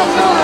Let's go.